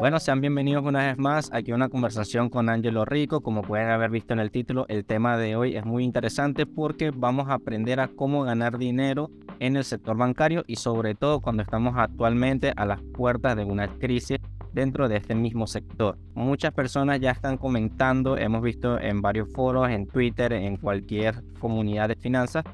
Bueno, sean bienvenidos una vez más aquí a una conversación con Angelo Rico. Como pueden haber visto en el título, el tema de hoy es muy interesante porque vamos a aprender a cómo ganar dinero en el sector bancario y sobre todo cuando estamos actualmente a las puertas de una crisis dentro de este mismo sector. Muchas personas ya están comentando, hemos visto en varios foros, en Twitter, en cualquier comunidad de finanzas,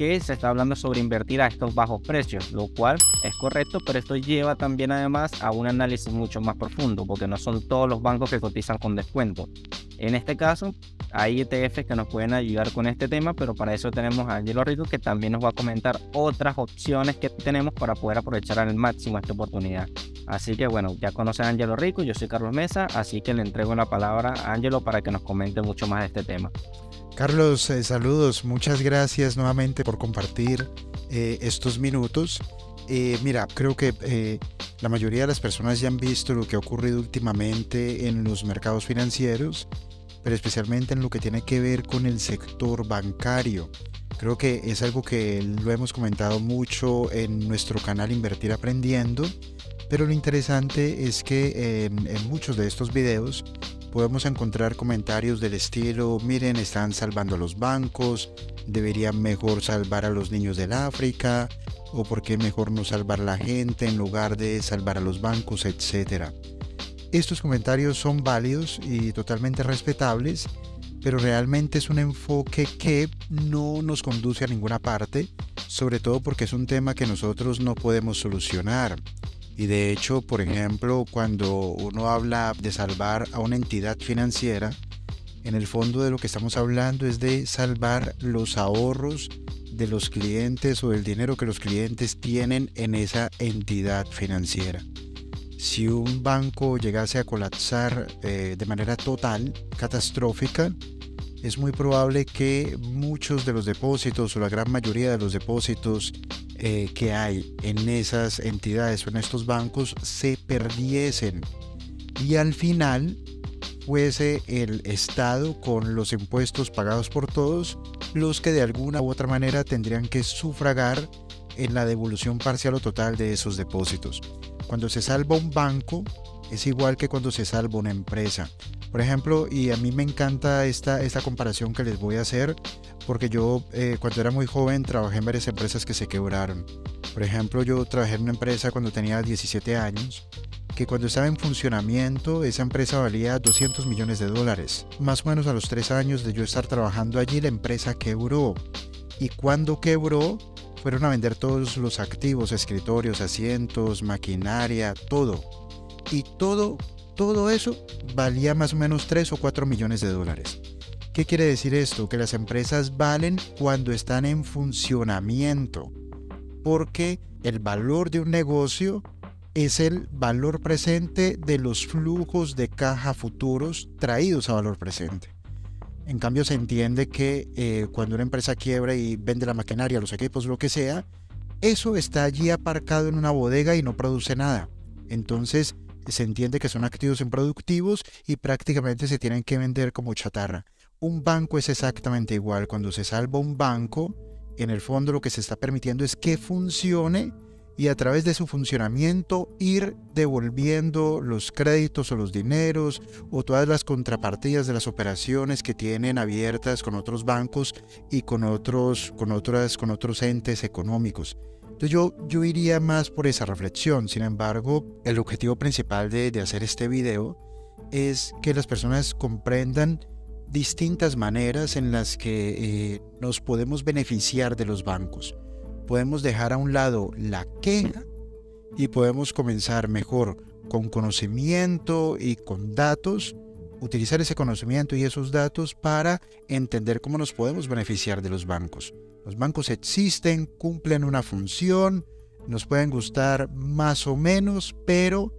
que se está hablando sobre invertir a estos bajos precios, lo cual es correcto, pero esto lleva también además a un análisis mucho más profundo, porque no son todos los bancos que cotizan con descuento. En este caso, hay ETFs que nos pueden ayudar con este tema, pero para eso tenemos a Angelo Rico que también nos va a comentar otras opciones que tenemos para poder aprovechar al máximo esta oportunidad. Así que bueno, ya conocen a Angelo Rico, yo soy Carlos Mesa, así que le entrego la palabra a Angelo para que nos comente mucho más de este tema. Carlos, eh, saludos, muchas gracias nuevamente por compartir eh, estos minutos. Eh, mira, creo que la mayoría de las personas ya han visto lo que ha ocurrido últimamente en los mercados financieros, pero especialmente en lo que tiene que ver con el sector bancario. Creo que es algo que lo hemos comentado mucho en nuestro canal Invertir Aprendiendo, pero lo interesante es que en muchos de estos videos podemos encontrar comentarios del estilo, miren, están salvando a los bancos, deberían mejor salvar a los niños del África, o por qué mejor no salvar a la gente en lugar de salvar a los bancos, etc. Estos comentarios son válidos y totalmente respetables, pero realmente es un enfoque que no nos conduce a ninguna parte, sobre todo porque es un tema que nosotros no podemos solucionar. Y de hecho, por ejemplo, cuando uno habla de salvar a una entidad financiera, en el fondo de lo que estamos hablando es de salvar los ahorros de los clientes o el dinero que los clientes tienen en esa entidad financiera. Si un banco llegase a colapsar eh, de manera total, catastrófica, es muy probable que muchos de los depósitos o la gran mayoría de los depósitos eh, que hay en esas entidades o en estos bancos se perdiesen y al final fuese el Estado con los impuestos pagados por todos los que de alguna u otra manera tendrían que sufragar en la devolución parcial o total de esos depósitos. Cuando se salva un banco es igual que cuando se salva una empresa. Por ejemplo, y a mí me encanta esta, esta comparación que les voy a hacer, porque yo eh, cuando era muy joven trabajé en varias empresas que se quebraron. Por ejemplo, yo trabajé en una empresa cuando tenía 17 años, que cuando estaba en funcionamiento esa empresa valía 200 millones de dólares. Más o menos a los 3 años de yo estar trabajando allí, la empresa quebró. Y cuando quebró, fueron a vender todos los activos, escritorios, asientos, maquinaria, todo. Y todo todo eso valía más o menos 3 o 4 millones de dólares. ¿Qué quiere decir esto? Que las empresas valen cuando están en funcionamiento, porque el valor de un negocio es el valor presente de los flujos de caja futuros traídos a valor presente. En cambio, se entiende que eh, cuando una empresa quiebra y vende la maquinaria, los equipos, lo que sea, eso está allí aparcado en una bodega y no produce nada. Entonces, se entiende que son activos improductivos y prácticamente se tienen que vender como chatarra. Un banco es exactamente igual. Cuando se salva un banco, en el fondo lo que se está permitiendo es que funcione y a través de su funcionamiento ir devolviendo los créditos o los dineros o todas las contrapartidas de las operaciones que tienen abiertas con otros bancos y con otros con otras con otros entes económicos. Entonces yo, yo iría más por esa reflexión. Sin embargo, el objetivo principal de, hacer este video es que las personas comprendan distintas maneras en las que eh, nos podemos beneficiar de los bancos. Podemos dejar a un lado la queja y podemos comenzar mejor con conocimiento y con datos, utilizar ese conocimiento y esos datos para entender cómo nos podemos beneficiar de los bancos. Los bancos existen, cumplen una función, nos pueden gustar más o menos, pero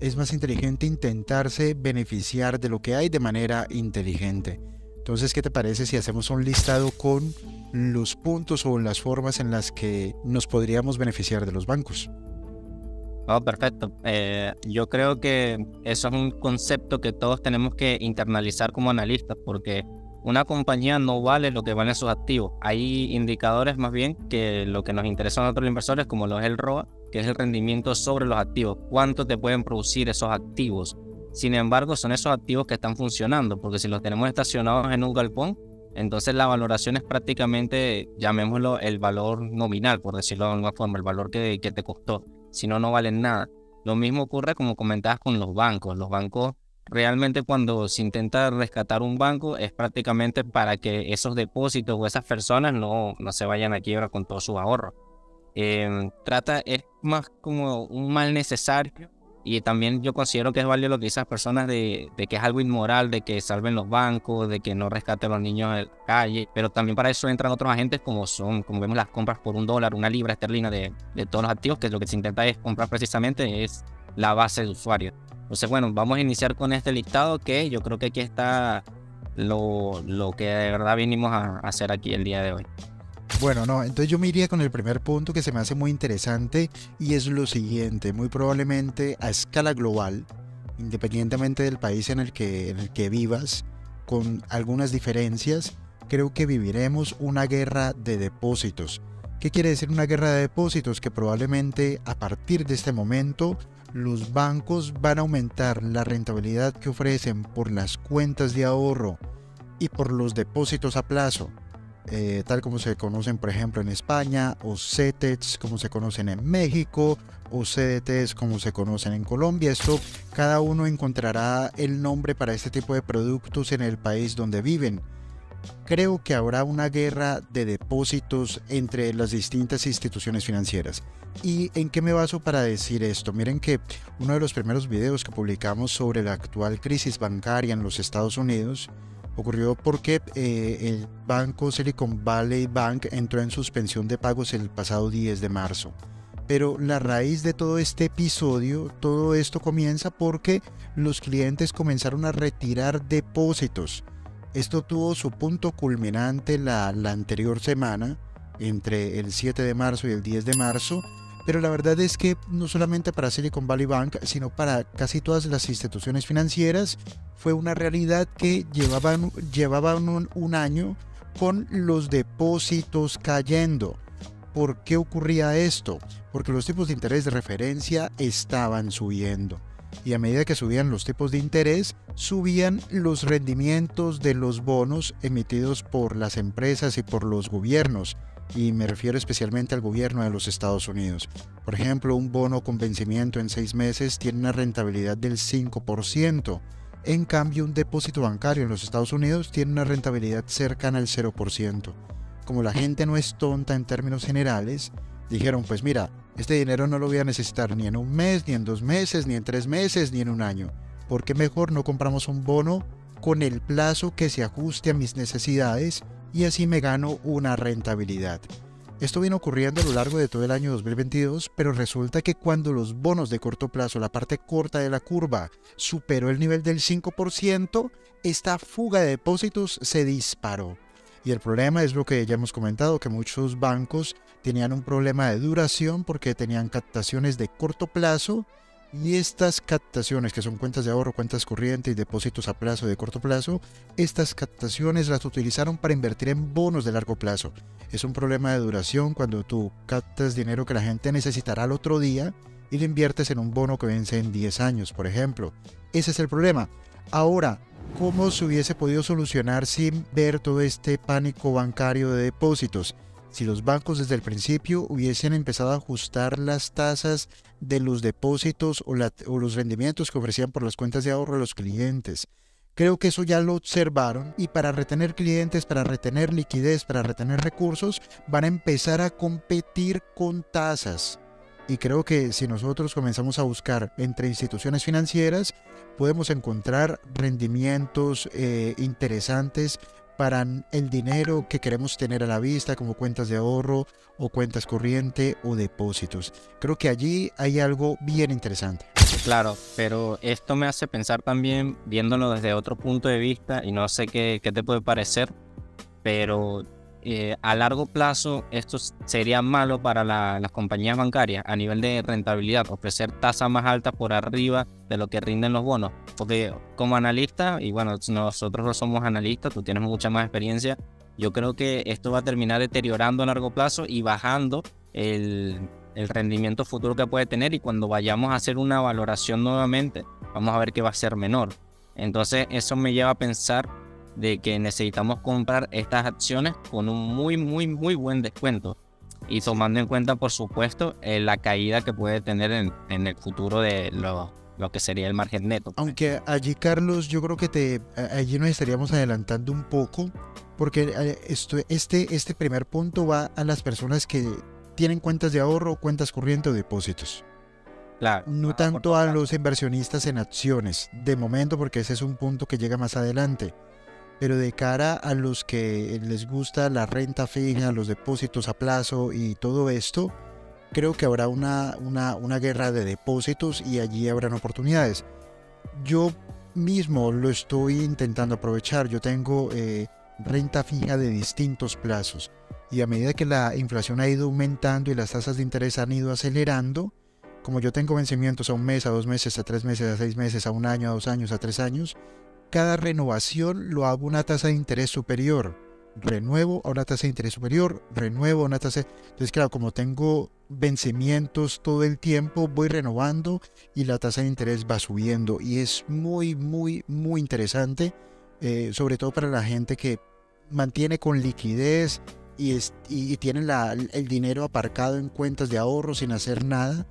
es más inteligente intentarse beneficiar de lo que hay de manera inteligente. Entonces, ¿qué te parece si hacemos un listado con los puntos o las formas en las que nos podríamos beneficiar de los bancos? Oh, perfecto. Eh, yo creo que eso es un concepto que todos tenemos que internalizar como analistas, porque una compañía no vale lo que valen sus activos. Hay indicadores más bien que lo que nos interesa a los inversores, como lo es el ROA, que es el rendimiento sobre los activos, cuánto te pueden producir esos activos. Sin embargo, son esos activos que están funcionando, porque si los tenemos estacionados en un galpón, entonces la valoración es prácticamente, llamémoslo, el valor nominal, por decirlo de alguna forma, el valor que te costó. Si no, no valen nada. Lo mismo ocurre como comentabas con los bancos. Los bancos realmente cuando se intenta rescatar un banco es prácticamente para que esos depósitos o esas personas no, no se vayan a quiebra con todos sus ahorros. Em, trata, es más como un mal necesario y también yo considero que es válido lo que dicen las personas de, de, que es algo inmoral, de que salven los bancos, de que no rescaten a los niños de la calle, pero también para eso entran otros agentes como son, como vemos las compras por un dólar, una libra esterlina de, de todos los activos, que lo que se intenta es comprar precisamente es la base de usuario. Entonces, bueno, vamos a iniciar con este listado que yo creo que aquí está lo, lo que de verdad vinimos a hacer aquí el día de hoy. Bueno, no, entonces yo me iría con el primer punto que se me hace muy interesante y es lo siguiente, muy probablemente a escala global, independientemente del país en el que, en el que vivas, con algunas diferencias, creo que viviremos una guerra de depósitos. ¿Qué quiere decir una guerra de depósitos? Que probablemente a partir de este momento los bancos van a aumentar la rentabilidad que ofrecen por las cuentas de ahorro y por los depósitos a plazo eh, tal como se conocen por ejemplo en España, o CETES como se conocen en México, o CDTs como se conocen en Colombia. Esto cada uno encontrará el nombre para este tipo de productos en el país donde viven. Creo que habrá una guerra de depósitos entre las distintas instituciones financieras. ¿Y en qué me baso para decir esto? Miren que uno de los primeros videos que publicamos sobre la actual crisis bancaria en los Estados Unidos ocurrió porque eh, el banco Silicon Valley Bank entró en suspensión de pagos el pasado 10 de marzo. Pero la raíz de todo este episodio, todo esto comienza porque los clientes comenzaron a retirar depósitos. Esto tuvo su punto culminante la, la anterior semana, entre el 7 de marzo y el 10 de marzo, pero la verdad es que no solamente para Silicon Valley Bank, sino para casi todas las instituciones financieras, fue una realidad que llevaban, llevaban un, año con los depósitos cayendo. ¿Por qué ocurría esto? Porque los tipos de interés de referencia estaban subiendo. Y a medida que subían los tipos de interés, subían los rendimientos de los bonos emitidos por las empresas y por los gobiernos. Y me refiero especialmente al gobierno de los Estados Unidos. Por ejemplo, un bono con vencimiento en seis meses tiene una rentabilidad del 5%. En cambio, un depósito bancario en los Estados Unidos tiene una rentabilidad cercana al 0%. Como la gente no es tonta en términos generales, dijeron, pues mira, este dinero no lo voy a necesitar ni en un mes, ni en dos meses, ni en tres meses, ni en un año. ¿Por qué mejor no compramos un bono con el plazo que se ajuste a mis necesidades y así me gano una rentabilidad? Esto viene ocurriendo a lo largo de todo el año 2022, pero resulta que cuando los bonos de corto plazo, la parte corta de la curva, superó el nivel del 5%, esta fuga de depósitos se disparó. Y el problema es lo que ya hemos comentado, que muchos bancos tenían un problema de duración porque tenían captaciones de corto plazo y estas captaciones, que son cuentas de ahorro, cuentas corrientes y depósitos a plazo de corto plazo, estas captaciones las utilizaron para invertir en bonos de largo plazo. Es un problema de duración cuando tú captas dinero que la gente necesitará al otro día y lo inviertes en un bono que vence en 10 años, por ejemplo. Ese es el problema. Ahora, ¿cómo se hubiese podido solucionar sin ver todo este pánico bancario de depósitos? Si los bancos desde el principio hubiesen empezado a ajustar las tasas de los depósitos o, los rendimientos que ofrecían por las cuentas de ahorro a los clientes. Creo que eso ya lo observaron y para retener clientes, para retener liquidez, para retener recursos, van a empezar a competir con tasas. Y creo que si nosotros comenzamos a buscar entre instituciones financieras, podemos encontrar rendimientos eh, interesantes para el dinero que queremos tener a la vista, como cuentas de ahorro o cuentas corriente o depósitos. Creo que allí hay algo bien interesante. Claro, pero esto me hace pensar también, viéndolo desde otro punto de vista, y no sé qué, qué te puede parecer, pero eh, a largo plazo esto sería malo para las compañías bancarias a nivel de rentabilidad, ofrecer tasas más altas por arriba de lo que rinden los bonos. Porque como analista, y bueno, nosotros no somos analistas, tú tienes mucha más experiencia, yo creo que esto va a terminar deteriorando a largo plazo y bajando el, el rendimiento futuro que puede tener y cuando vayamos a hacer una valoración nuevamente, vamos a ver que va a ser menor. Entonces eso me lleva a pensar de que necesitamos comprar estas acciones con un muy, muy, muy buen descuento y tomando en cuenta, por supuesto, eh, la caída que puede tener en, en el futuro de lo, lo, que sería el margen neto. Pues. Aunque allí, Carlos, yo creo que te, allí nos estaríamos adelantando un poco, porque eh, esto, este, este primer punto va a las personas que tienen cuentas de ahorro, cuentas corrientes o depósitos. Claro. No tanto a los inversionistas en acciones, de momento, porque ese es un punto que llega más adelante pero de cara a los que les gusta la renta fija, los depósitos a plazo y todo esto, creo que habrá una, una, guerra de depósitos y allí habrán oportunidades. Yo mismo lo estoy intentando aprovechar. Yo tengo eh, renta fija de distintos plazos y a medida que la inflación ha ido aumentando y las tasas de interés han ido acelerando, como yo tengo vencimientos a un mes, a dos meses, a tres meses, a seis meses, a un año, a dos años, a tres años, cada renovación lo hago una tasa de interés superior. Renuevo a una tasa de interés superior, renuevo a una tasa. Entonces, claro, como tengo vencimientos todo el tiempo, voy renovando y la tasa de interés va subiendo. Y es muy, muy, muy interesante, eh, sobre todo para la gente que mantiene con liquidez y, y tiene el dinero aparcado en cuentas de ahorro sin hacer nada.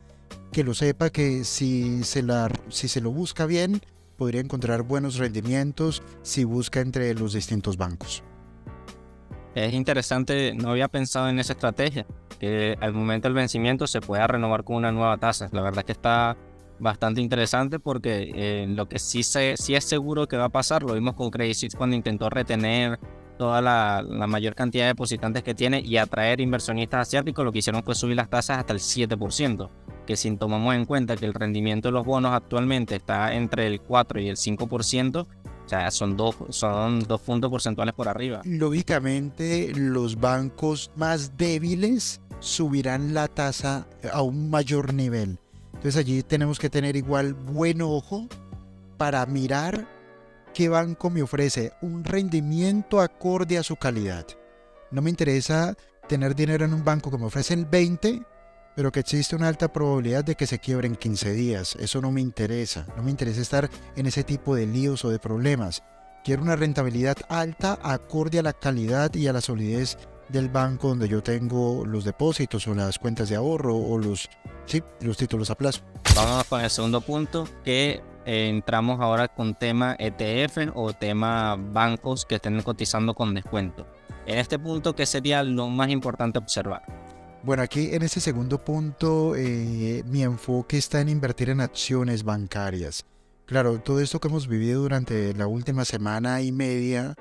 Que lo sepa que si se, la, si se lo busca bien, podría encontrar buenos rendimientos si busca entre los distintos bancos. Es interesante, no había pensado en esa estrategia, que al momento del vencimiento se pueda renovar con una nueva tasa. La verdad que está bastante interesante porque eh, lo que sí, se, sí es seguro que va a pasar, lo vimos con Credit Suisse cuando intentó retener toda la, la, mayor cantidad de depositantes que tiene y atraer inversionistas asiáticos, lo que hicieron fue subir las tasas hasta el 7% que si tomamos en cuenta que el rendimiento de los bonos actualmente está entre el 4 y el 5%, o sea, son dos, son dos puntos porcentuales por arriba. Lógicamente, los bancos más débiles subirán la tasa a un mayor nivel. Entonces allí tenemos que tener igual buen ojo para mirar qué banco me ofrece un rendimiento acorde a su calidad. No me interesa tener dinero en un banco que me ofrece el 20 pero que existe una alta probabilidad de que se quiebre en 15 días. Eso no me interesa. No me interesa estar en ese tipo de líos o de problemas. Quiero una rentabilidad alta acorde a la calidad y a la solidez del banco donde yo tengo los depósitos o las cuentas de ahorro o los, sí, los títulos a plazo. Vamos con el segundo punto que eh, entramos ahora con tema ETF o tema bancos que estén cotizando con descuento. En este punto, ¿qué sería lo más importante observar? Bueno, aquí en este segundo punto eh, mi enfoque está en invertir en acciones bancarias. Claro, todo esto que hemos vivido durante la última semana y media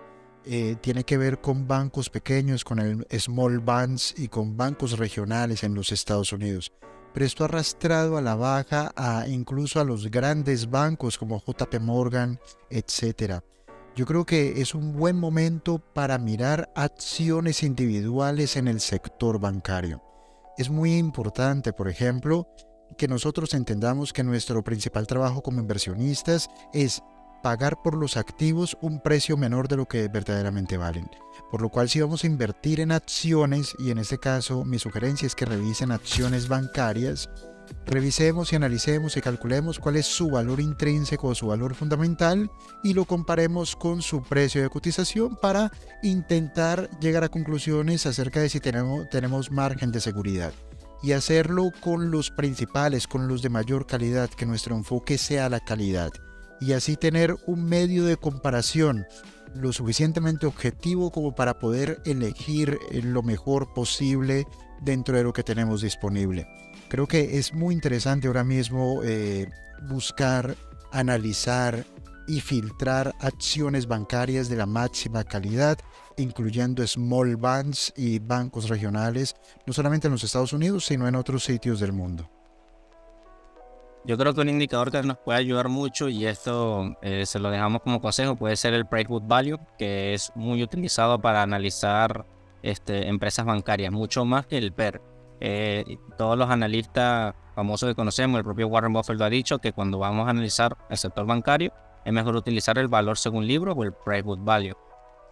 eh, tiene que ver con bancos pequeños, con el small banks y con bancos regionales en los Estados Unidos. Pero esto ha arrastrado a la baja a incluso a los grandes bancos como JP Morgan, etc. Yo creo que es un buen momento para mirar acciones individuales en el sector bancario. Es muy importante, por ejemplo, que nosotros entendamos que nuestro principal trabajo como inversionistas es pagar por los activos un precio menor de lo que verdaderamente valen. Por lo cual si vamos a invertir en acciones, y en este caso mi sugerencia es que revisen acciones bancarias, revisemos y analicemos y calculemos cuál es su valor intrínseco o su valor fundamental y lo comparemos con su precio de cotización para intentar llegar a conclusiones acerca de si tenemos, tenemos margen de seguridad. Y hacerlo con los principales, con los de mayor calidad, que nuestro enfoque sea la calidad. Y así tener un medio de comparación lo suficientemente objetivo como para poder elegir lo mejor posible dentro de lo que tenemos disponible. Creo que es muy interesante ahora mismo eh, buscar, analizar y filtrar acciones bancarias de la máxima calidad, incluyendo small banks y bancos regionales, no solamente en los Estados Unidos, sino en otros sitios del mundo. Yo creo que un indicador que nos puede ayudar mucho, y esto eh, se lo dejamos como consejo, puede ser el Price Value, que es muy utilizado para analizar este, empresas bancarias, mucho más que el PER. Eh, todos los analistas famosos que conocemos, el propio Warren Buffett lo ha dicho, que cuando vamos a analizar el sector bancario, es mejor utilizar el valor según libro o el price book value.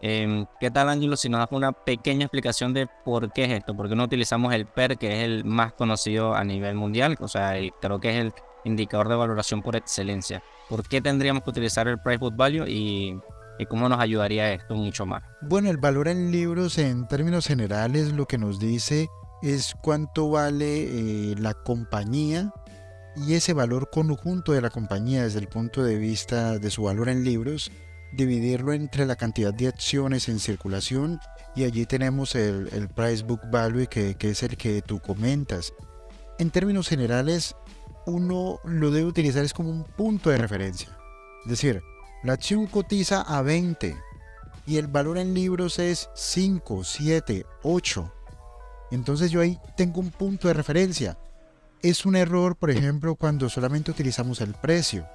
Em, ¿Qué tal, Ángelo, si nos das una pequeña explicación de por qué es esto? ¿Por qué no utilizamos el PER, que es el más conocido a nivel mundial? O sea, creo que es el indicador de valoración por excelencia. ¿Por qué tendríamos que utilizar el Price Book Value y, cómo nos ayudaría esto mucho más? Bueno, el valor en libros en términos generales lo que nos dice es cuánto vale eh, la compañía y ese valor conjunto de la compañía desde el punto de vista de su valor en libros, dividirlo entre la cantidad de acciones en circulación y allí tenemos el, Price Book Value que, que es el que tú comentas. En términos generales, uno lo debe utilizar es como un punto de referencia. Es decir, la acción cotiza a 20 y el valor en libros es 5, 7, 8. Entonces yo ahí tengo un punto de referencia. Es un error, por ejemplo, cuando solamente utilizamos el precio.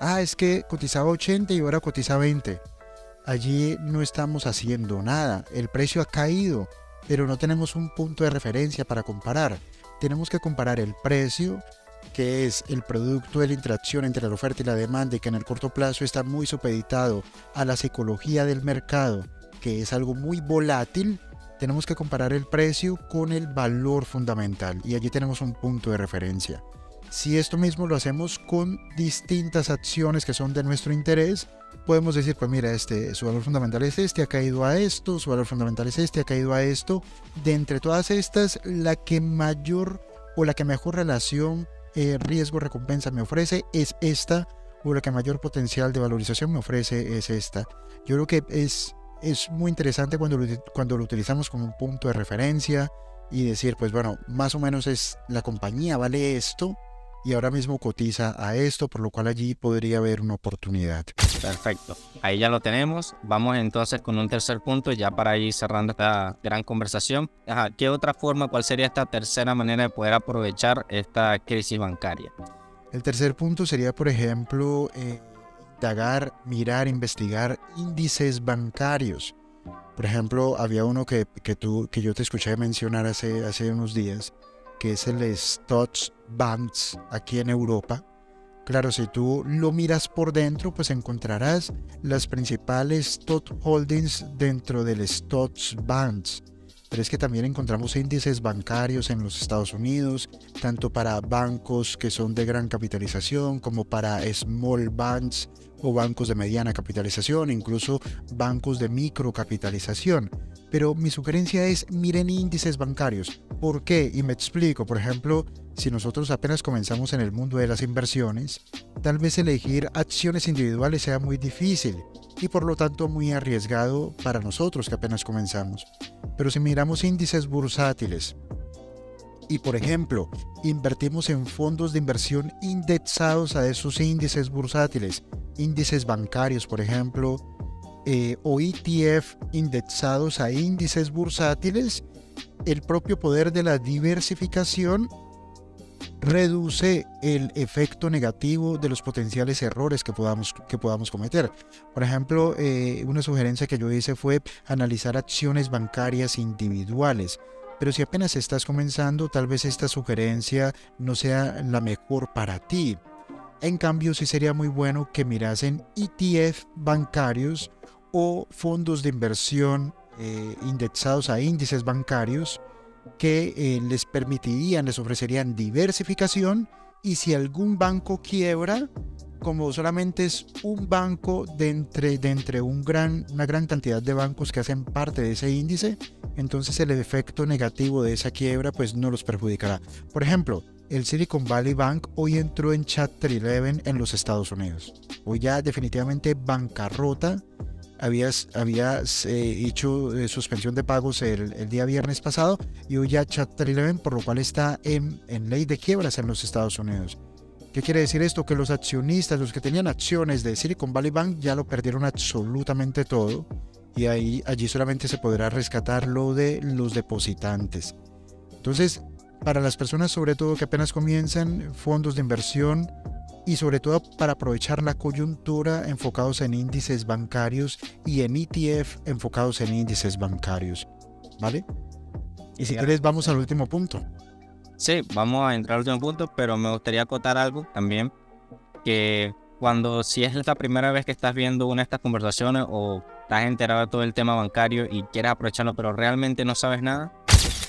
Ah, es que cotizaba 80 y ahora cotiza 20. Allí no estamos haciendo nada. El precio ha caído, pero no tenemos un punto de referencia para comparar. Tenemos que comparar el precio que es el producto de la interacción entre la oferta y la demanda y que en el corto plazo está muy supeditado a la psicología del mercado, que es algo muy volátil, tenemos que comparar el precio con el valor fundamental y allí tenemos un punto de referencia. Si esto mismo lo hacemos con distintas acciones que son de nuestro interés, podemos decir, pues mira, este, su valor fundamental es este, ha caído a esto, su valor fundamental es este, ha caído a esto. De entre todas estas, la que mayor o la que mejor relación eh, riesgo-recompensa me ofrece es esta, o la que mayor potencial de valorización me ofrece es esta. Yo creo que es, es muy interesante cuando lo, cuando lo utilizamos como un punto de referencia y decir, pues bueno, más o menos es la compañía vale esto y ahora mismo cotiza a esto, por lo cual allí podría haber una oportunidad. Perfecto, ahí ya lo tenemos. Vamos entonces con un tercer punto, ya para ir cerrando esta gran conversación. ¿Qué otra forma, cuál sería esta tercera manera de poder aprovechar esta crisis bancaria? El tercer punto sería, por ejemplo, eh, indagar, mirar, investigar índices bancarios. Por ejemplo, había uno que, que, tú, que yo te escuché mencionar hace, hace unos días, que es el Stotts Banks aquí en Europa. Claro, si tú lo miras por dentro, pues encontrarás las principales stock holdings dentro del Stotts Banks. Pero es que también encontramos índices bancarios en los Estados Unidos, tanto para bancos que son de gran capitalización como para small banks o bancos de mediana capitalización, incluso bancos de microcapitalización. Pero mi sugerencia es miren índices bancarios. ¿Por qué? Y me explico. Por ejemplo, si nosotros apenas comenzamos en el mundo de las inversiones, tal vez elegir acciones individuales sea muy difícil y por lo tanto muy arriesgado para nosotros que apenas comenzamos. Pero si miramos índices bursátiles y por ejemplo invertimos en fondos de inversión indexados a esos índices bursátiles, índices bancarios por ejemplo, eh, o ETF indexados a índices bursátiles, el propio poder de la diversificación reduce el efecto negativo de los potenciales errores que podamos, que podamos cometer. Por ejemplo, eh, una sugerencia que yo hice fue analizar acciones bancarias individuales. Pero si apenas estás comenzando, tal vez esta sugerencia no sea la mejor para ti. En cambio, sí sería muy bueno que mirasen ETF bancarios o fondos de inversión eh, indexados a índices bancarios que eh, les permitirían, les ofrecerían diversificación y si algún banco quiebra, como solamente es un banco de entre, de entre un gran, una gran cantidad de bancos que hacen parte de ese índice, entonces el efecto negativo de esa quiebra pues no los perjudicará. Por ejemplo, el Silicon Valley Bank hoy entró en Chapter 11 en los Estados Unidos. Hoy ya definitivamente bancarrota habías, habías eh, hecho eh, suspensión de pagos el, día viernes pasado y hoy ya Chapter 11, por lo cual está en, en ley de quiebras en los Estados Unidos. ¿Qué quiere decir esto? Que los accionistas, los que tenían acciones de Silicon Valley Bank, ya lo perdieron absolutamente todo y ahí, allí solamente se podrá rescatar lo de los depositantes. Entonces, para las personas sobre todo que apenas comienzan, fondos de inversión, y sobre todo para aprovechar la coyuntura enfocados en índices bancarios y en ETF enfocados en índices bancarios. ¿Vale? Y si quieres vamos al último punto. Sí, vamos a entrar al último punto, pero me gustaría acotar algo también, que cuando si es la primera vez que estás viendo una de estas conversaciones o estás enterado de todo el tema bancario y quieres aprovecharlo, pero realmente no sabes nada,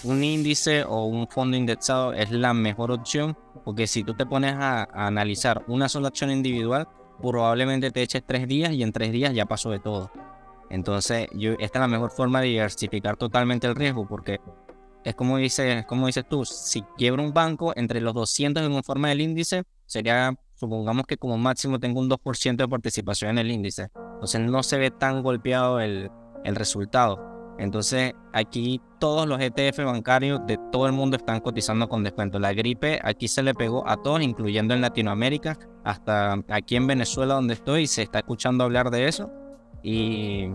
un índice o un fondo indexado es la mejor opción, porque si tú te pones a, analizar una sola acción individual, probablemente te eches tres días y en tres días ya pasó de todo. Entonces, yo, esta es la mejor forma de diversificar totalmente el riesgo, porque es como, dice, como dices tú, si quiebra un banco, entre los 200 en forma del índice, sería, supongamos que como máximo tengo un 2% de participación en el índice. Entonces no se ve tan golpeado el, el resultado. Entonces aquí todos los ETF bancarios de todo el mundo están cotizando con descuento. La gripe aquí se le pegó a todos, incluyendo en Latinoamérica, hasta aquí en Venezuela donde estoy, se está escuchando hablar de eso. Y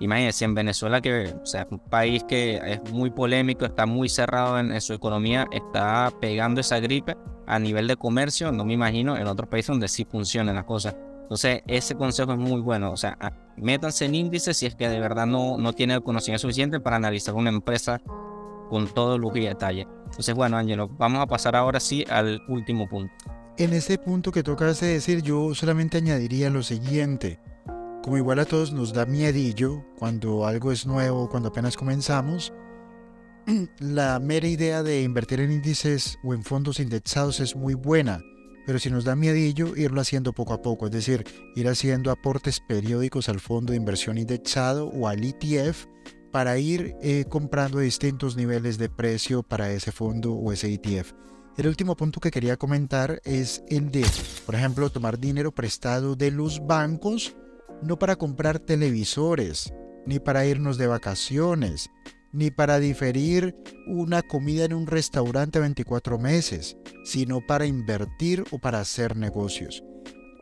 imagínense, en Venezuela, que o sea, un país que es muy polémico, está muy cerrado en, su economía, está pegando esa gripe a nivel de comercio, no me imagino en otros países donde sí funcionan las cosas. Entonces, ese consejo es muy bueno. O sea, métanse en índices si es que de verdad no, no tiene el conocimiento suficiente para analizar una empresa con todo lujo y detalle. Entonces, bueno, Ángelo, vamos a pasar ahora sí al último punto. En ese punto que tocas de decir, yo solamente añadiría lo siguiente. Como igual a todos nos da miedillo cuando algo es nuevo, cuando apenas comenzamos, la mera idea de invertir en índices o en fondos indexados es muy buena pero si nos da miedillo, irlo haciendo poco a poco, es decir, ir haciendo aportes periódicos al fondo de inversión indexado o al ETF para ir eh, comprando distintos niveles de precio para ese fondo o ese ETF. El último punto que quería comentar es el de, por ejemplo, tomar dinero prestado de los bancos, no para comprar televisores, ni para irnos de vacaciones, ni para diferir una comida en un restaurante 24 meses, sino para invertir o para hacer negocios.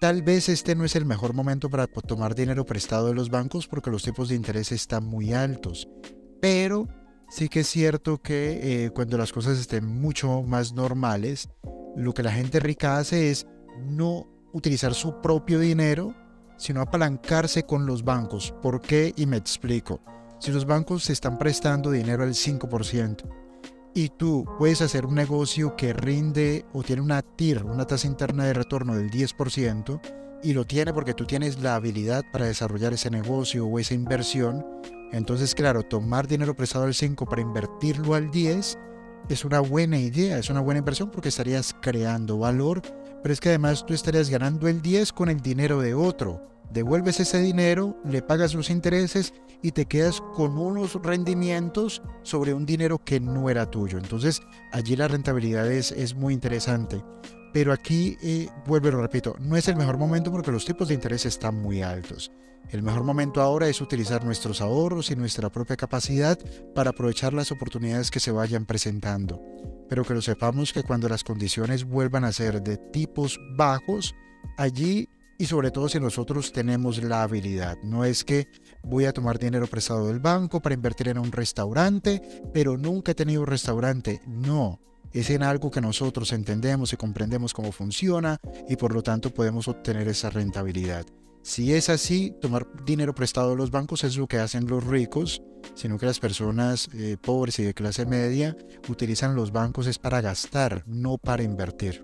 Tal vez este no es el mejor momento para tomar dinero prestado de los bancos porque los tipos de interés están muy altos, pero sí que es cierto que eh, cuando las cosas estén mucho más normales, lo que la gente rica hace es no utilizar su propio dinero, sino apalancarse con los bancos. ¿Por qué? Y me explico. Si los bancos se están prestando dinero al 5% y tú puedes hacer un negocio que rinde o tiene una TIR, una tasa interna de retorno del 10%, y lo tiene porque tú tienes la habilidad para desarrollar ese negocio o esa inversión, entonces claro, tomar dinero prestado al 5 para invertirlo al 10 es una buena idea, es una buena inversión porque estarías creando valor, pero es que además tú estarías ganando el 10 con el dinero de otro devuelves ese dinero, le pagas los intereses y te quedas con unos rendimientos sobre un dinero que no era tuyo. Entonces allí la rentabilidad es, muy interesante. Pero aquí, eh, vuelvo y lo repito, no es el mejor momento porque los tipos de interés están muy altos. El mejor momento ahora es utilizar nuestros ahorros y nuestra propia capacidad para aprovechar las oportunidades que se vayan presentando. Pero que lo sepamos que cuando las condiciones vuelvan a ser de tipos bajos, allí y sobre todo si nosotros tenemos la habilidad. No es que voy a tomar dinero prestado del banco para invertir en un restaurante, pero nunca he tenido un restaurante. No, es en algo que nosotros entendemos y comprendemos cómo funciona y por lo tanto podemos obtener esa rentabilidad. Si es así, tomar dinero prestado de los bancos es lo que hacen los ricos, sino que las personas eh, pobres y de clase media utilizan los bancos es para gastar, no para invertir.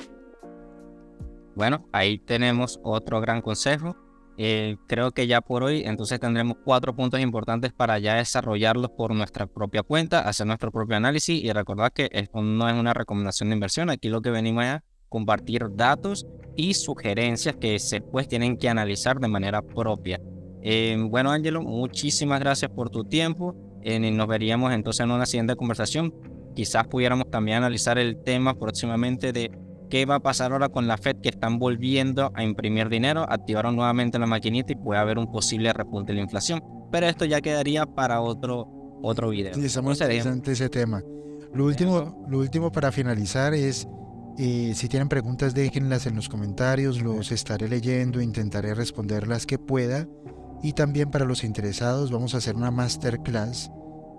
Bueno, ahí tenemos otro gran consejo. Eh, creo que ya por hoy entonces tendremos cuatro puntos importantes para ya desarrollarlos por nuestra propia cuenta, hacer nuestro propio análisis y recordar que esto no es una recomendación de inversión. Aquí lo que venimos es a compartir datos y sugerencias que se pues tienen que analizar de manera propia. Eh, bueno, Ángelo, muchísimas gracias por tu tiempo. Eh, nos veríamos entonces en una siguiente conversación. Quizás pudiéramos también analizar el tema próximamente de ¿Qué va a pasar ahora con la Fed que están volviendo a imprimir dinero? Activaron nuevamente la maquinita y puede haber un posible repunte de la inflación. Pero esto ya quedaría para otro, otro video. Sí, está muy interesante ese tema. Lo último, lo último para finalizar es, eh, si tienen preguntas déjenlas en los comentarios, los estaré leyendo, intentaré responder las que pueda. Y también para los interesados vamos a hacer una masterclass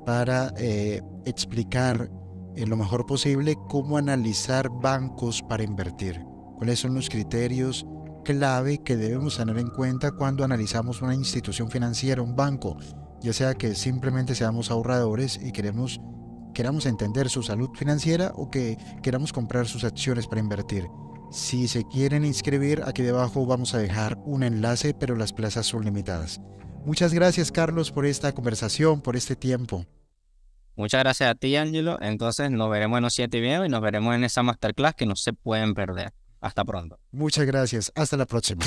para eh, explicar en lo mejor posible cómo analizar bancos para invertir, cuáles son los criterios clave que debemos tener en cuenta cuando analizamos una institución financiera, un banco, ya sea que simplemente seamos ahorradores y queremos queramos entender su salud financiera o que queramos comprar sus acciones para invertir. Si se quieren inscribir, aquí debajo vamos a dejar un enlace, pero las plazas son limitadas. Muchas gracias, Carlos, por esta conversación, por este tiempo. Muchas gracias a ti, Angelo. Entonces nos veremos en los siete videos y nos veremos en esa masterclass que no se pueden perder. Hasta pronto. Muchas gracias. Hasta la próxima.